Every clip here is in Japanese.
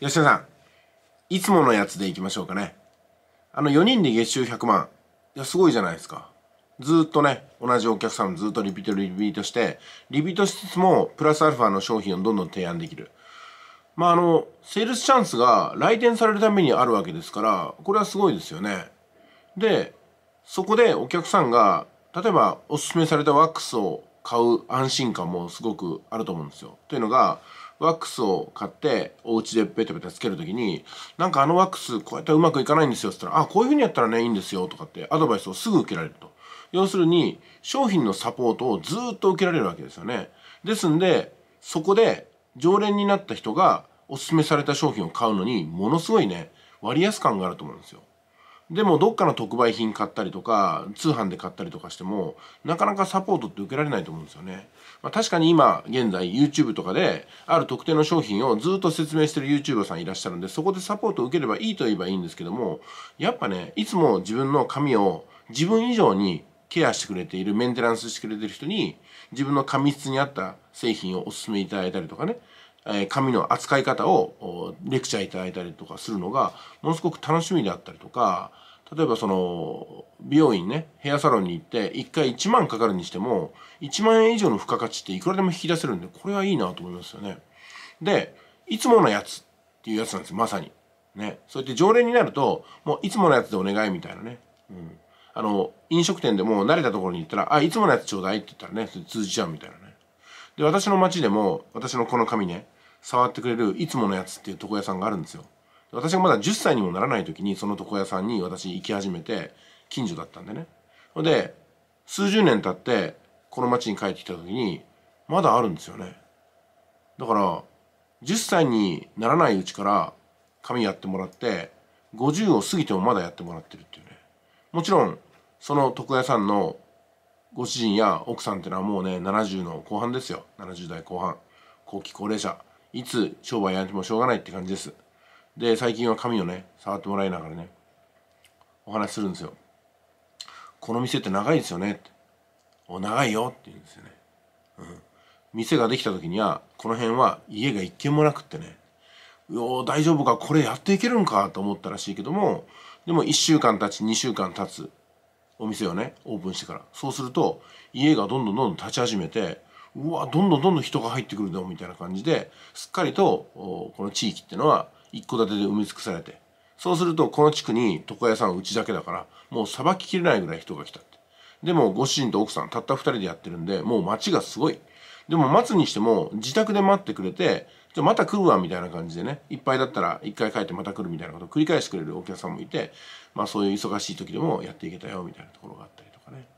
吉田さん、いつものやつでいきましょうかね。あの4人で月収100万。いや、すごいじゃないですか。ずっとね、同じお客さんずっとリピートリピートして、リピートしつつも、プラスアルファの商品をどんどん提案できる。まあ、あの、セールスチャンスが来店されるためにあるわけですから、これはすごいですよね。で、そこでお客さんが、例えばおすすめされたワックスを買う安心感もすごくあると思うんですよ。というのが、ワックスを買ってお家でペタペタつけるときになんかあのワックスこうやったらうまくいかないんですよって言ったらあこういうふうにやったらねいいんですよとかってアドバイスをすぐ受けられると。要するに商品のサポートをずっと受けられるわけですよね。ですんでそこで常連になった人がおすすめされた商品を買うのにものすごいね割安感があると思うんですよ。でもどっかの特売品買ったりとか通販で買ったりとかしてもなかなかサポートって受けられないと思うんですよね。まあ、確かに今現在 YouTube とかである特定の商品をずっと説明してる YouTuber さんいらっしゃるんでそこでサポートを受ければいいと言えばいいんですけどもやっぱねいつも自分の髪を自分以上にケアしてくれているメンテナンスしてくれてる人に自分の髪質に合った製品をお勧めいただいたりとかねえ紙の扱い方をレクチャーいただいたりとかするのがものすごく楽しみであったりとか例えばその美容院ねヘアサロンに行って1回1万かかるにしても1万円以上の付加価値っていくらでも引き出せるんでこれはいいなと思いますよね。でいつものやつっていうやつなんですまさに。ね、そうやって常連になるともういつものやつでお願いみたいなね。うんあの飲食店でも慣れたところに行ったら「あいつものやつちょうだい」って言ったらね通じちゃうみたいな。で私の町でも私のこの髪ね触ってくれるいつものやつっていう床屋さんがあるんですよ。私がまだ10歳にもならない時にその床屋さんに私行き始めて近所だったんでね。ほんで数十年経ってこの町に帰ってきた時にまだあるんですよね。だから10歳にならないうちから髪やってもらって50を過ぎてもまだやってもらってるっていうね。もちろんその床屋さんのご主人や奥さんってのはもうね70の後半ですよ。70代後半。後期高齢者。いつ商売やってもしょうがないって感じです。で最近は髪をね触ってもらいながらねお話するんですよ。この店って長いですよねって。お長いよって言うんですよね、うん、店ができた時にはこの辺は家が一軒もなくってね。よ大丈夫か？これやっていけるんか？と思ったらしいけどもでも1週間経ち2週間経つ。お店をねオープンしてから。そうすると家がどんどんどんどん立ち始めてうわどんどんどんどん人が入ってくるんだみたいな感じですっかりとこの地域っていうのは一戸建てで埋め尽くされて。そうするとこの地区に床屋さんうちだけだからもうさばききれないぐらい人が来たって。でもご主人と奥さんたった2人でやってるんでもう街がすごい。でも待つにしても自宅で待ってくれてじゃまた来るわみたいな感じでねいっぱいだったら一回帰ってまた来るみたいなことを繰り返してくれるお客さんもいてまあそういう忙しい時でもやっていけたよみたいなところがあったりとかね。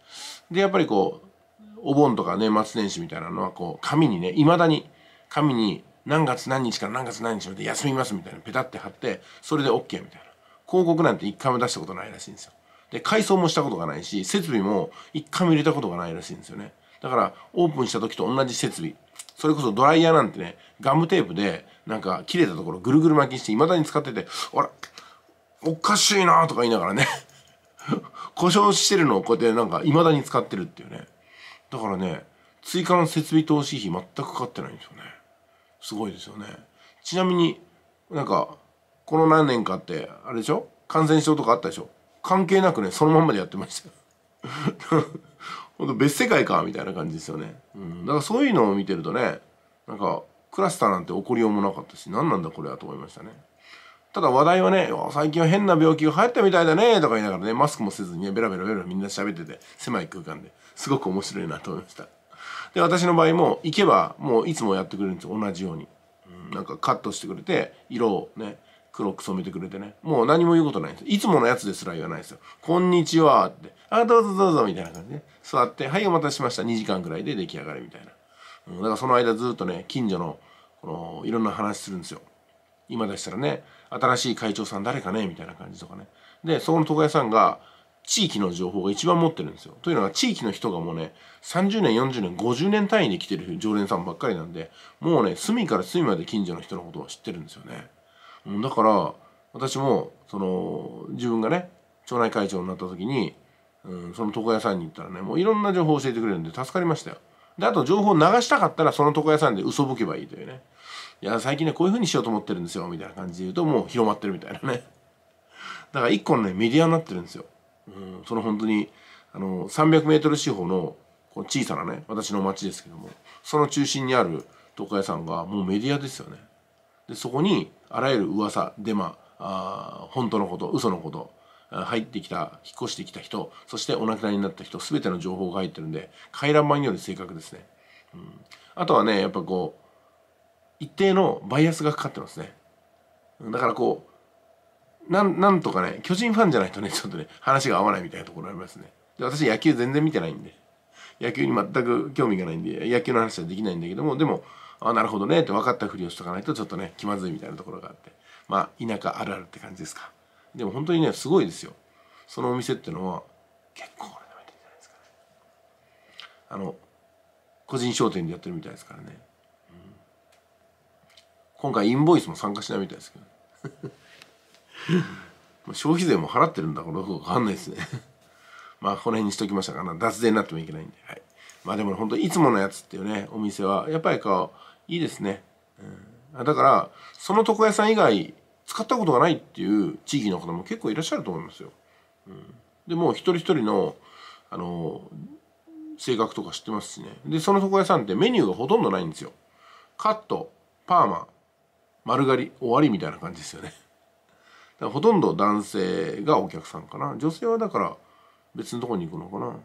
でやっぱりこうお盆とか年末年始みたいなのはこう紙にねいまだに紙に何月何日から何月何日まで休みますみたいなペタって貼ってそれで OK みたいな。広告なんて一回も出したことないらしいんですよ。で改装もしたことがないし設備も一回も入れたことがないらしいんですよね。だからオープンした時と同じ設備。それこそドライヤーなんてねガムテープでなんか切れたところぐるぐる巻きにしていまだに使っててあらおかしいなとか言いながらね。故障してるのをこうやってなんかいまだに使ってるっていうね。だからね追加の設備投資費全くかかってないんですよね。すごいですよね。ちなみになんかこの何年かってあれでしょ？感染症とかあったでしょ？関係なくねそのままでやってましたよ。ほんと別世界かみたいな感じですよね、うん、だからそういうのを見てるとねなんかクラスターなんて起こりようもなかったし何なんだこれはと思いましたね。ただ話題はね最近は変な病気が流行ったみたいだねとか言いながらねマスクもせずにねベラベラベラみんな喋ってて狭い空間で。すごく面白いなと思いました。で私の場合も行けばもういつもやってくれるんですよ。同じように、うん、なんかカットしてくれて色をね黒く染めてくれてね。もう何も言うことないんです。いつものやつですら言わないですよ「こんにちは」って「あどうぞどうぞ」みたいな感じで座って「はいお待たせしました。2時間ぐらいで出来上がり」みたいな、うん、だからその間ずっとね近所のこのいろんな話するんですよ。今でしたらね新しい会長さん誰かね？みたいな感じとかね。でそこの床屋さんが地域の情報が一番持ってるんですよ。というのは地域の人がもうね30年40年50年単位で来てる常連さんばっかりなんでもうね隅から隅まで近所の人のことを知ってるんですよね。だから私もその自分がね町内会長になった時に、うん、その床屋さんに行ったらねもういろんな情報を教えてくれるんで助かりましたよ。であと情報を流したかったらその床屋さんで嘘吹けばいいというね。いや最近ねこういうふうにしようと思ってるんですよみたいな感じで言うともう広まってるみたいなね。だから一個のねメディアになってるんですよ、うん、その本当にあの 300m 四方のこう小さなね私の町ですけどもその中心にある床屋さんがもうメディアですよね。でそこにあらゆる噂デマあ本当のこと嘘のこと入ってきた引っ越してきた人そしてお亡くなりになった人全ての情報が入ってるんで回覧板より正確ですね、うん、あとはねやっぱこう一定のバイアスがかかってますね。だからこうなんなんとかね巨人ファンじゃないとねちょっとね話が合わないみたいなところありますね。で私野球全然見てないんで野球に全く興味がないんで野球の話はできないんだけどもでもあなるほどね。って分かったふりをしとかないとちょっとね気まずいみたいなところがあって。まあ田舎あるあるって感じですか。でも本当にねすごいですよ。そのお店っていうのは結構これ舐めてるじゃないですかね。あの個人商店でやってるみたいですからね、うん、今回インボイスも参加しないみたいですけど 消費税も払ってるんだこれ分かんないですね。まあこの辺にしときましたかな。脱税になってもいけないんで。はい。まあでも本当いつものやつっていうねお店はやっぱりこういいですね、うん、だからその床屋さん以外使ったことがないっていう地域の方も結構いらっしゃると思いますよ。うん、でもう一人一人のあの性格とか知ってますしねでその床屋さんってメニューがほとんどないんですよ。カットパーマ丸刈り終わりみたいな感じですよね。だからほとんど男性がお客さんかな女性はだから別のとこに行くのかな。うん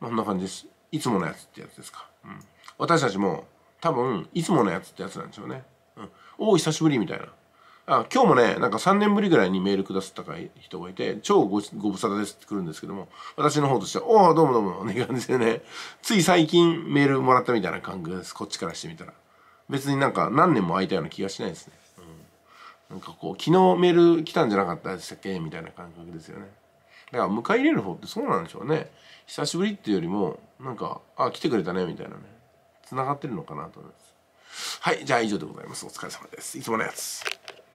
こんな感じです。いつものやつってやつですか。うん、私たちも多分いつものやつってやつなんでしょうね。うん、おお久しぶりみたいな。あ今日もねなんか3年ぶりぐらいにメールくださった人がいて超ごご無沙汰ですって来るんですけども私の方としては「おおどうもどうも」って感じでね。つい最近メールもらったみたいな感覚です。こっちからしてみたら。別になんか何年も空いたような気がしないですね、うん、なんかこう昨日メール来たんじゃなかったでしたっけ？みたいな感覚ですよね。だから迎え入れる方ってそうなんでしょうね。久しぶりっていうよりもなんかあ来てくれたねみたいなね。つながってるのかなと思います。はいじゃあ以上でございます。お疲れ様です。いつものやつ。